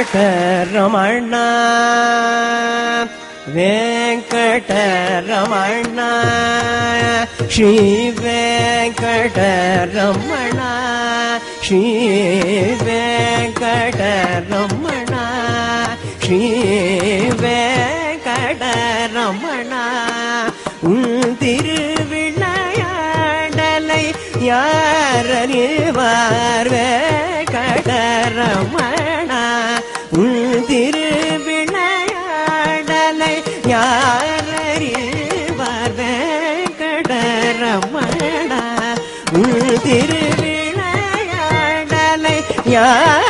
வெங்கடரமண வெங்கடரமண ஸ்ரீ வெங்கடரமண ஸ்ரீ வெங்கடரமண ஸ்ரீ வெங்கடரமண உன் திருவிளையாடலை யாரறிவார்? வெங்கடரமண Ah.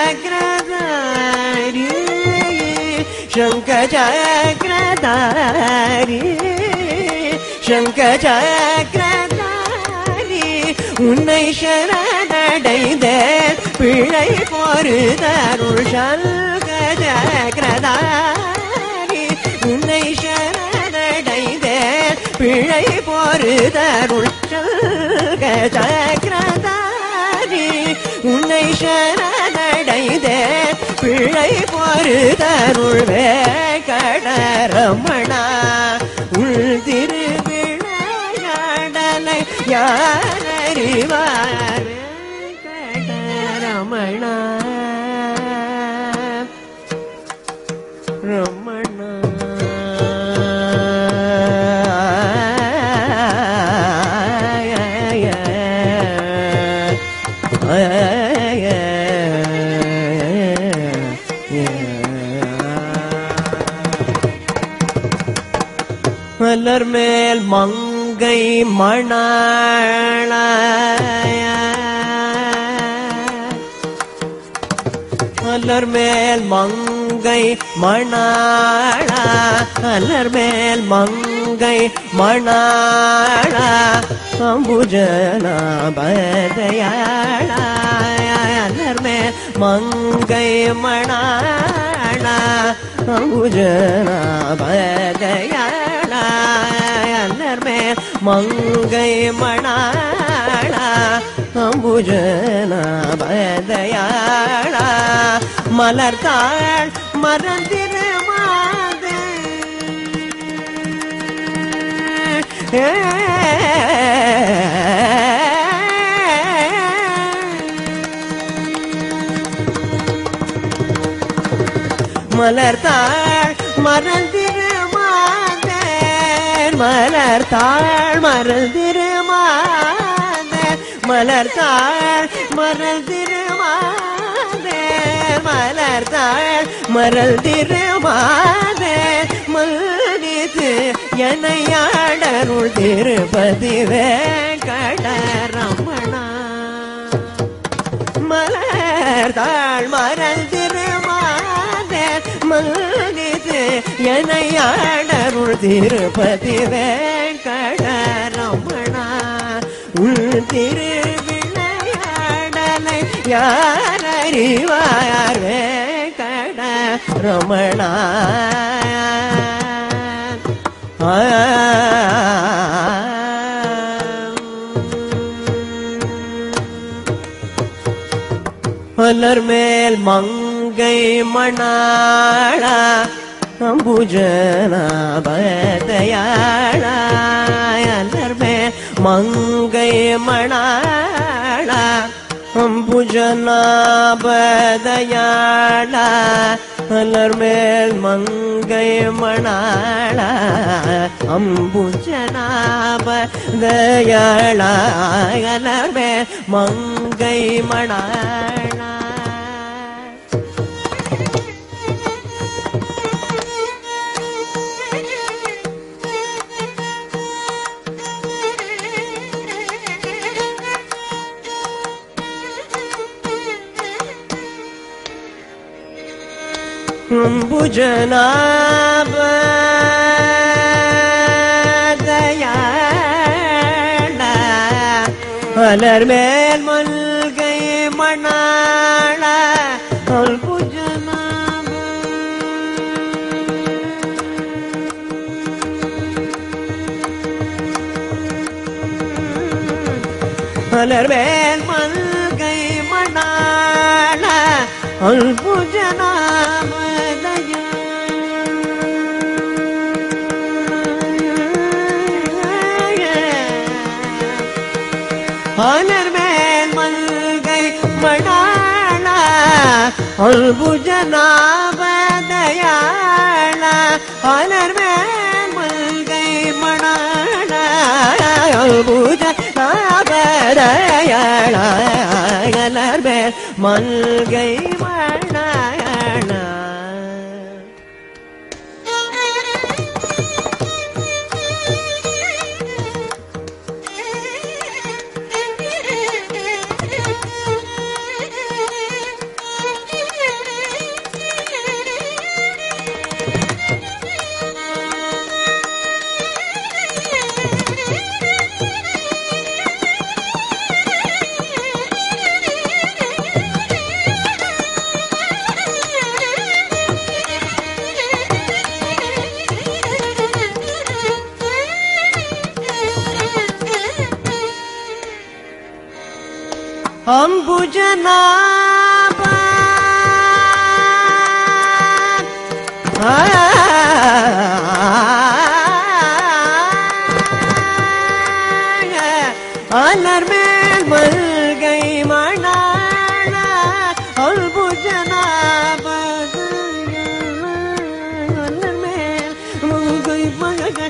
சங்கஜாகிரதாரி சங்கஜாகிரதாரி உன்னை சரணடைந்த பிழை பொறுதருள் சங்கஜாகிரதாரி உன்னை சரணடைந்த பிழை பொறுதருள் சங்கஜாகிரதாரி உன்னை சரணடைந்த பிழை பொறுதருள் கடரமணா உள் திருவிளையாடலை யார் அறிவார் மலர் மேல் மங்கை மணாள. மலர் மேல் மங்கை மணாள. மலர் மேல் மங்கை மணாள. அம்புஜனாபதயாள. மலர் மேல் மங்கை மணாள. அம்புஜனாபதையா மங்கை மணாள அம்புஜனாபதயாள. மலர்த்தாள் மறந்திருமாத மலர்த்தாள் மறந்திருமாத மலர் தாழ் மரல் திருமாத மலர் தாழ் மலர்த்தாள் மறந்திருமாத மலர்த்தாள் மறந்திருமாத மலர்த்தாள் மறந்திருமாத மல்லிது என்னையாடருள் திருப்பதி வேங்கடரமணா. மலர்த்தாள் மறந்திருமாத மல்லிது என்னையாடருள் திருப்பதி வேங்கடரமணா உள் திருவிளையாடலை யார் அறிவார் வேங்கட ரமணா மலர் மேல் மங்கை மணாளா அம்புஜனாபதயாளா மங்கை மணாள அம்புஜனாபதையாள மலர்மேல் மங்கை மணாள அம்புஜனாபதையாள மலர்மேல் மங்கை மணாள புஜனாப மலர் மேல் மல்கை மணாள புஜனாப. மலர் மேல் மல்கை மணாள அல்புஜனாமதய மலர்மேல் மல்கை மணாள அல்புஜனாமதயாள மலர்மேல் மல்கை மணாள அல்புஜ மலர்மேல் மல்கை மணாள अम्बुजनाभा अनर में मल गई मनाना अम्बुजना अनर में मल गई मनाना।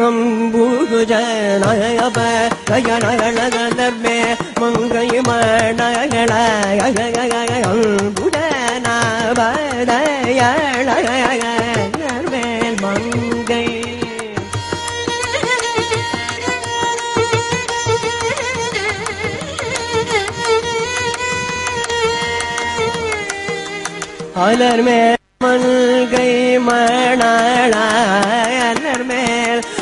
அம்புஜனயப கயனகளமே மங்கை மணகள அம்புடனபதயளமேல் மங்கை அலர்மே மேல் மல்கை மணாள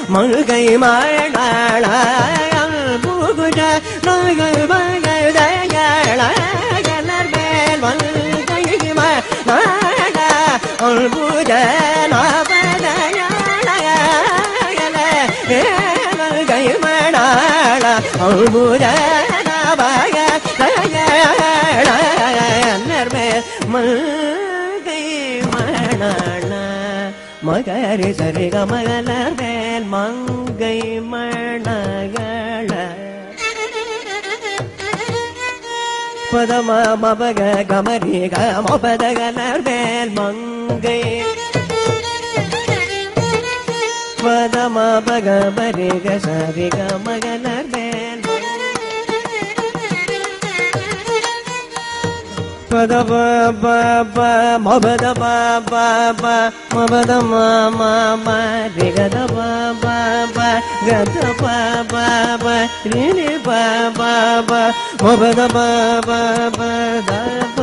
மழுகை மழ மணாள புகுஜ மகரி சரி கமகலர் மேல் மங்கை மணகள பதம மபக கமரி கமபதகலர் மேல் மங்கை பதம பக பரி கசரி கமகலர் மேல் பத ப ப ப மபத ப ப ப மபத ம ம ம ரி கத ப ப ப கத ப ப ப ரி ரி ப ப ப மபத ப ப ப த ப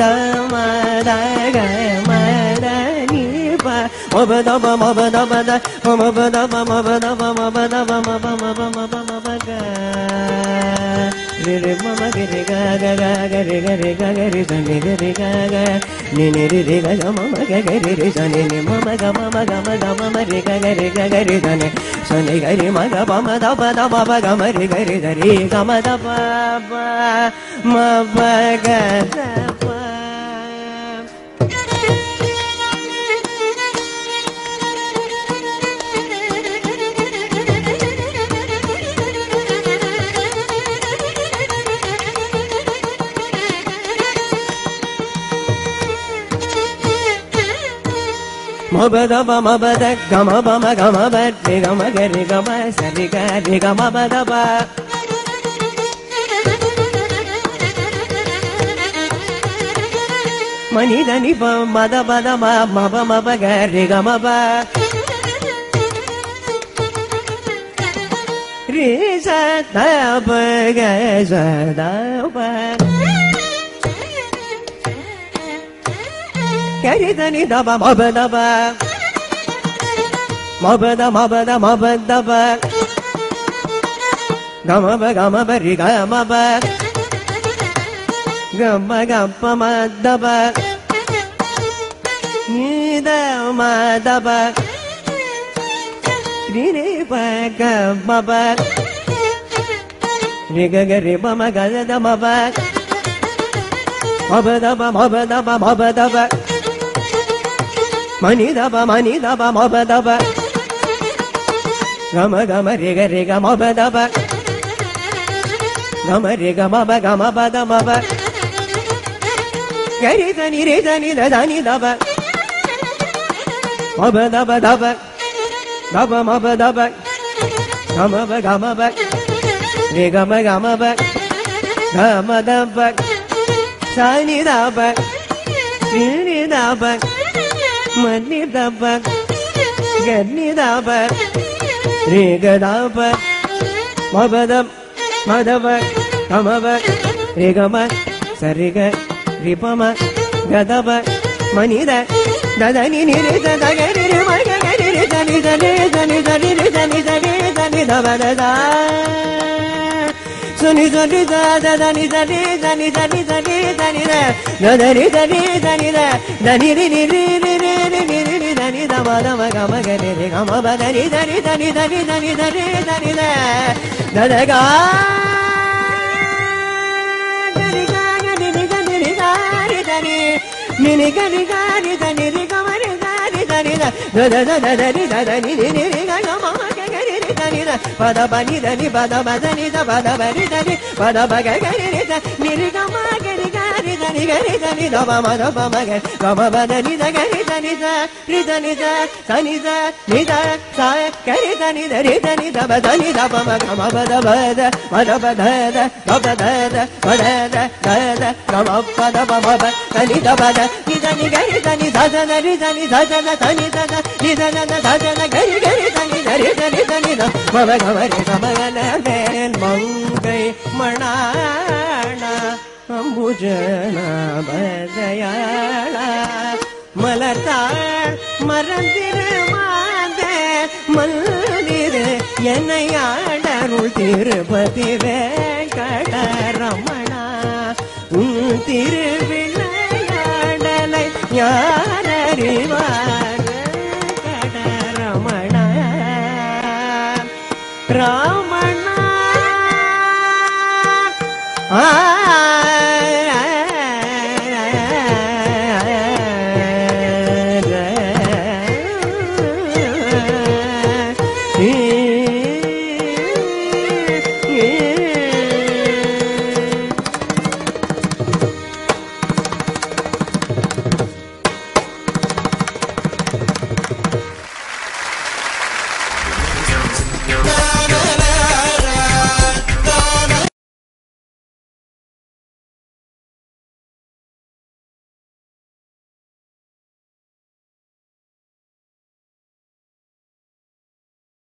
த ம த க ம த நீ ப மபத ப மபத ப த மபத ப மபத ப மபத ப மப மப மப மப க ரி ரி மம रे मम गिरि ग ग गरि गरि ग गरि धनि गिरि ग ग निनि रि रि ग मम ग गरि रि सनि नि मम ग मम ग म ग मम रि ग गरि ग गरि धनि सनि गरि म ग प म द प द प प ग म रि गरि धरि ग म द प प म प ग द प మొబదబ గమ బమ గమ బద్ది గమ గరి గమ సరి గరి గమ బదబ మనిదని మద బద మబ మబ గరి గమ బ రే సద బ గ సద బ கம பத ப மனித நிப மத பத ம மப மப கரி கம ப ரி ச த ப க ச த ப கரி த நி த ப மப த ப மப த மப த மப த ப கம ப கம ப ரி கம ப கம கப்ப ம த ப நீ த ம த ப ரி ரி மணி த ப மணி த ப மப த ப கம கம ரி க ரி க மப த ப கம ரி க மப கம ப த ம ப கரி த நி ரி த நி த த நி த ப மப த ப த ப த ப மப த ப கம ப கம ப ரி கம கம ப கம த ப ச நி த ப ரி நி த ப மணி த ப கன்னி த ப ரி க த ப மப த மத ப கம ப ரி க ம சரி க ரி ப ம க த ப மணி த த த நி நி ரி த த க ரி ரி ம க க ரி ரி த நி த ரி த நி த ரி ரி த நி த ரி த நி த ப த த சுனி சுனி த த मनी दब गनी दब रे गदाब मबदम मदब कमब रे गम सरि ग रिपम, गदब मनी द ददनी नि रे द ग रे रे म ग ग रे रे द नि द रे द नि द रे रे द नि द रे द नि द ब द सुनि सुनि दा दा दा नि दा रे दा नि दा नि दा रे दा नि दा दा रे दा रे दा नि दा दा नि रे रे रे దని దమ దమ గమ గని రి గమ బదని దని దని దని దని దని దని దనగా నిని గని గాని దని రి గమ రి గాని దని ద ద ద దని ద దని ని రి గమ గని రి దని ద పద బని దని పద బదని ద పద బని దని పద బగ గని రి ద ని రి గమ గని గాని దని గరి దని దమ మన మమ గ గమ బద ని ద గరి దని ద రి దని ద సని ద ని ద స గరి దని ద రి దని ద బ దని ద పమ గమ బద బద మద బద ద గ బద ద బద ద ద ద గమ పద పమ బ దని ద బద ని దని గరి దని ద ద న రి దని ద ద న సని గరి గరి దని దని దని గమ రి గమ గన మంగై మణా பூஜன த ப மறந்திரு மாத மல்லிரு என்னையாடருள் திருபதி வேங்கடரமணா உன் திருவிளையாடலை யாரறிவார் கடரமணா ராமணா ஆ